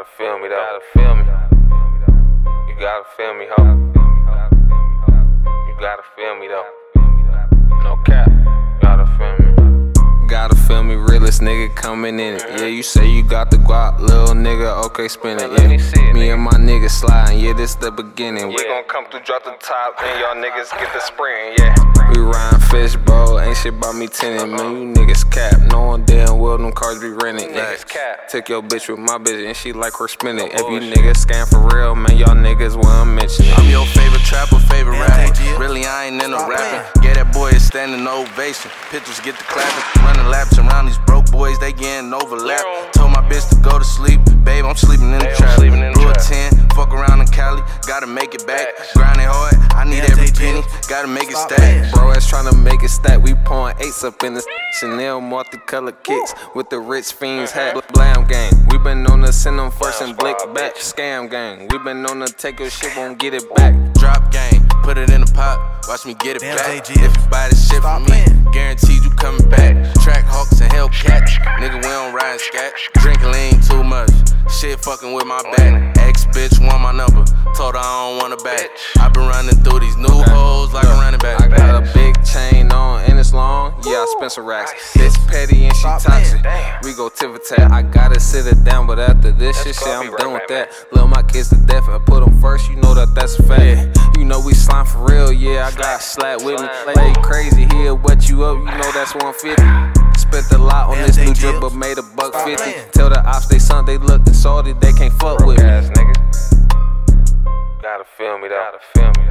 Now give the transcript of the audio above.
gotta feel me though. Gotta feel me. You gotta feel me, ho. You gotta feel me though. No cap. Gotta feel me. Gotta feel me, realest nigga coming in it. Yeah, you say you got the guap, little nigga, okay, spin it. Yeah, me and my niggas sliding, yeah, this the beginning. Yeah. We gon' come through, drop the top, and y'all niggas get the spring, yeah. We ride fish, bro, ain't shit about me tinning, man. You niggas cap, knowing damn well them cars be renting. Niggas cap. Took your bitch with my bitch, and she like her spinning. If you niggas scam for real, man, y'all niggas will mention it. I'm your favorite trapper, favorite rapper. Really, I ain't into rapping. Yeah, that boy is standing ovation. Pictures get the clapping, running laps around these broke boys, they getting overlap. Told my bitch to go to sleep, babe, I'm sleeping in the trap. Blew a 10, make it back. Grinding hard, I need every penny, gotta make it stack. Bro, that's trying to make it stack. We pouring eights up in this Chanel multicolored kicks with the rich fiends hat. Blam gang, we been on the send them first and blick back. Scam gang, we been on the take your shit, won't get it back. Drop gang, put it in the pot, watch me get it back. If you buy this shit from me, guaranteed you coming back. Track hawks and Hellcats, nigga, we don't ride scat. Drinking lean too much, shit fucking with my back. Ex bitch her I don't want a back. I been running through these new holes like a running back. I got a big chain on and it's long, yeah, I spent some racks. Bitch petty and she toxic, we go tit for tat. I gotta sit it down, but after this shit, shit I'm done with that. Love my kids to death, I put them first, you know that that's a fact. You know we slime for real, yeah, I got slap with me. Play crazy, he'll wet you up, you know that's 150. Spent a lot on this new drip, but made a buck fifty. Tell the ops they son they look salty, they can't fuck with me. Gotta feel me though. Gotta feel me. Though. Gotta feel me,